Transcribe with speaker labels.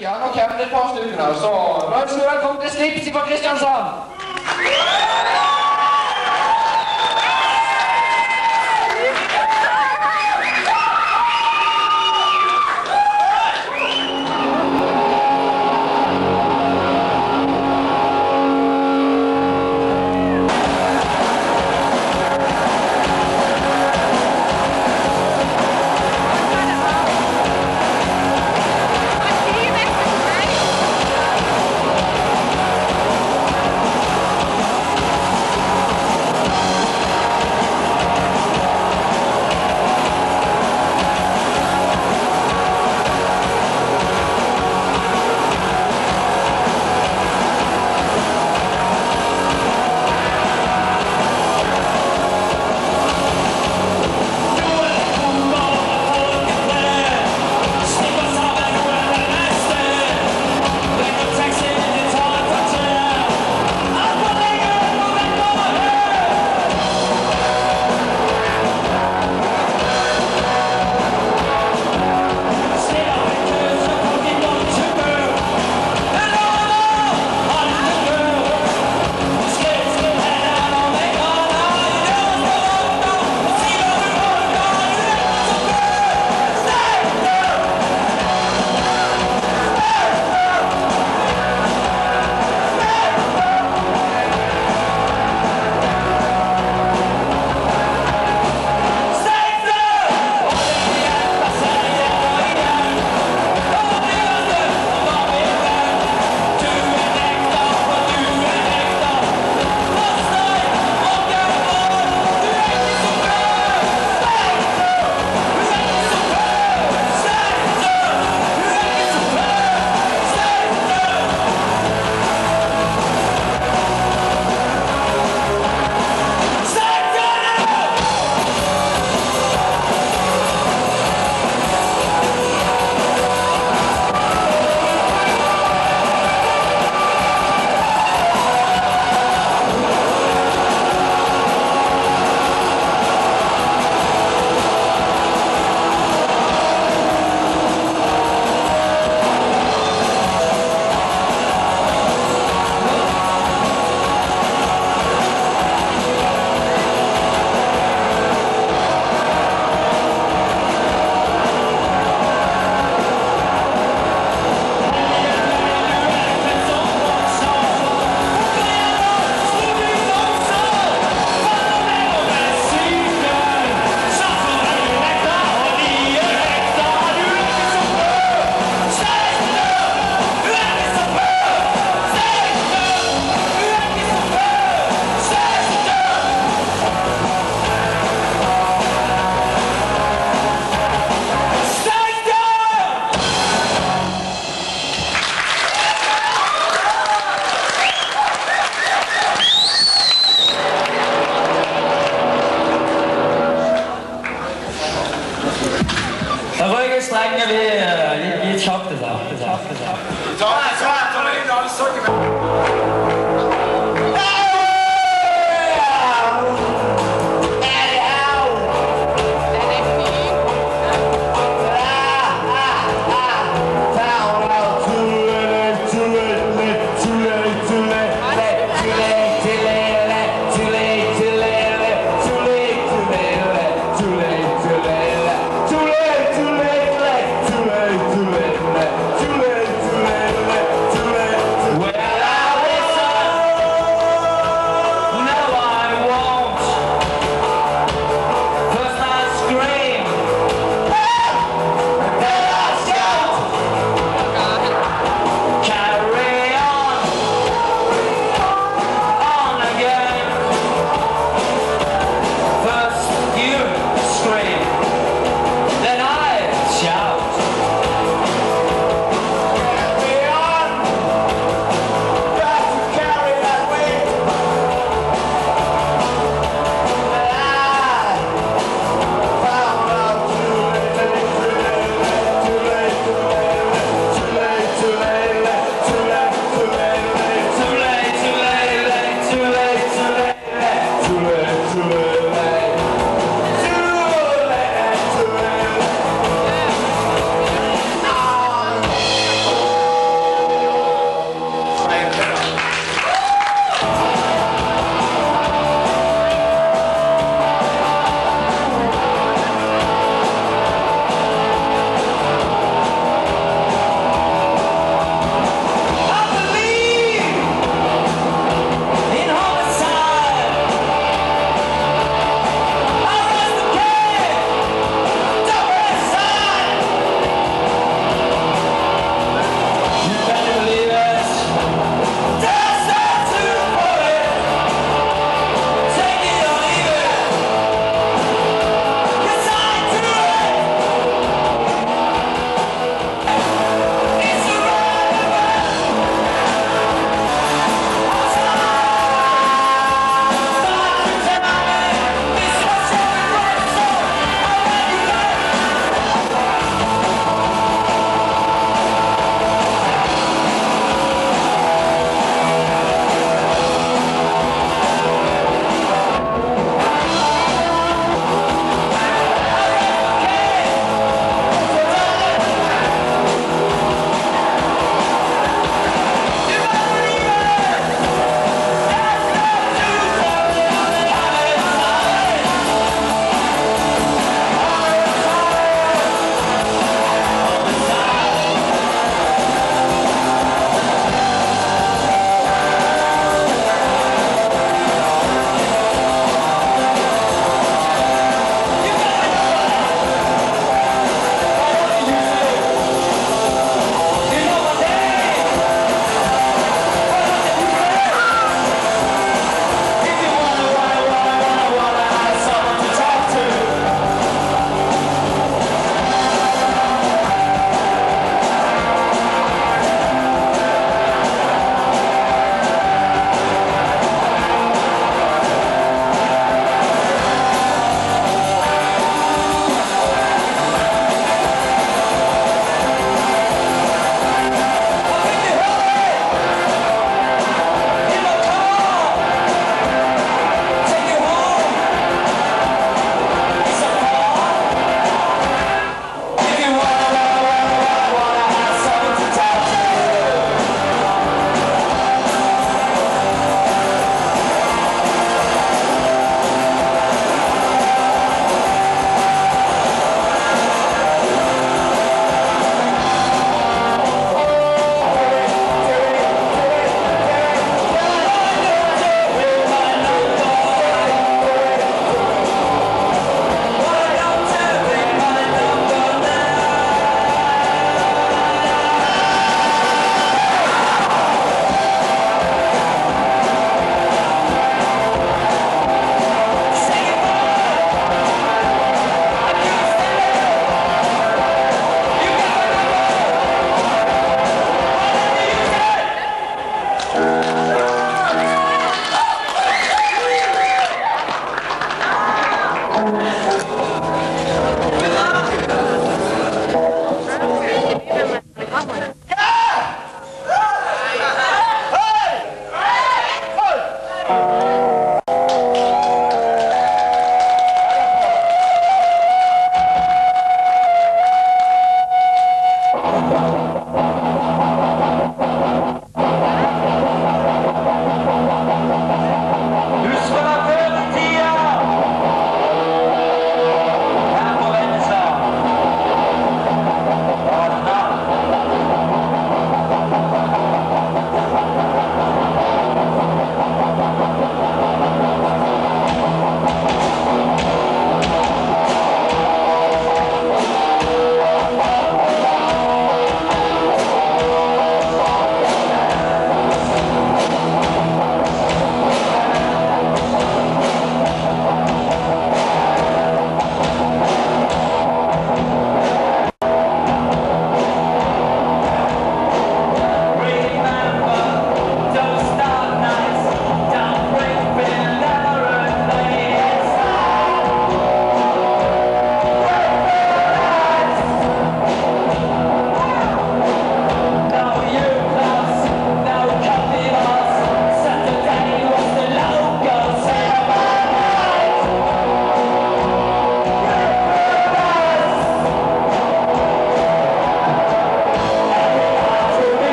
Speaker 1: Ja, nå kommer det et par stykker, da. Så ønsker velkommen til Slips fra Kristiansand.